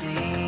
see.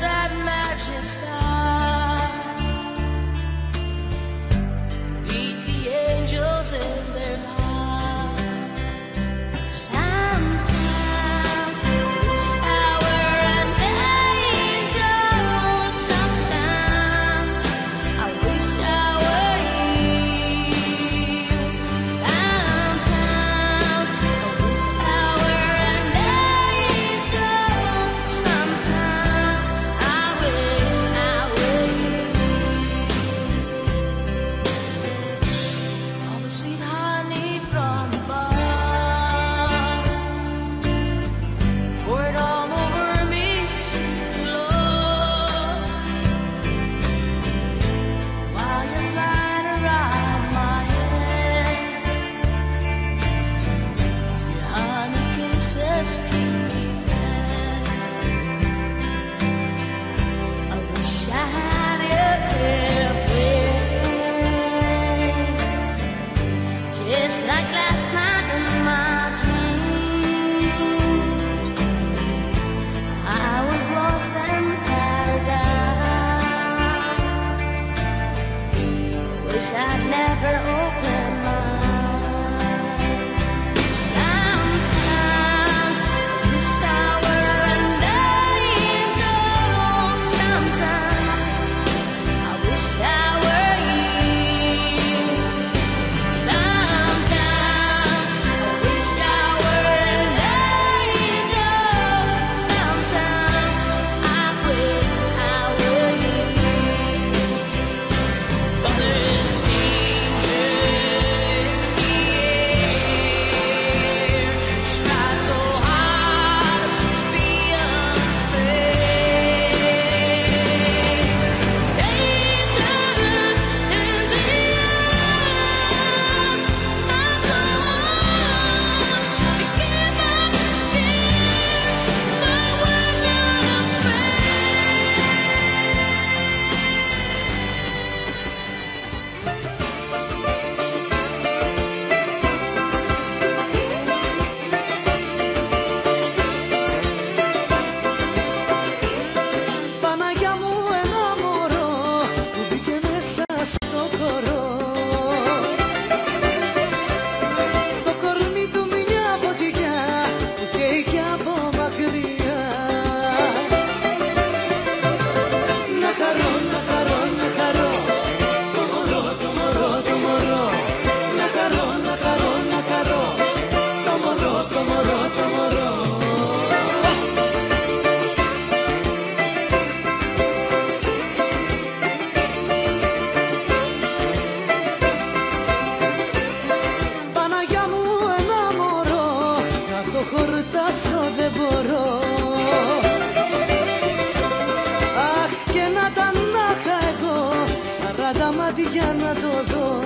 that magic μάτια να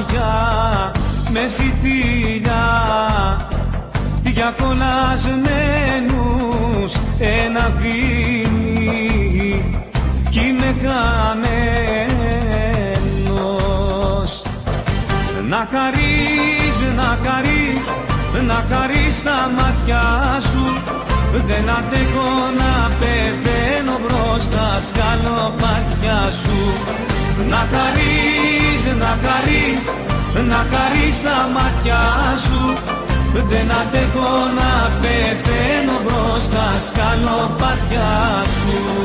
κομμάτια με σιτήλια για κολλασμένους ένα δίνει κι είμαι χαμένος. Να χαρείς, να χαρείς, να χαρείς τα μάτια σου Δεν αντέχω να πεθαίνω μπροστά σκαλοπάτια σου. Να χαρείς, να χαρείς, να χαρείς τα μάτια σου. Δεν αντέχω να πεθαίνω μπροστά σκαλοπάτια σου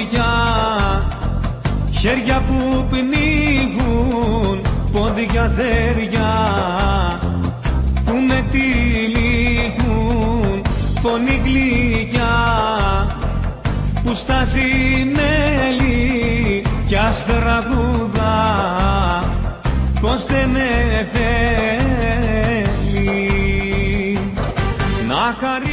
πόδια χέρια που πνίγουν πόδια θέρια που με τυλίγουν φωνή γλυκιά που στάζει μέλη κι αστραγούδα πως δεν με θέλει. Να χαρεί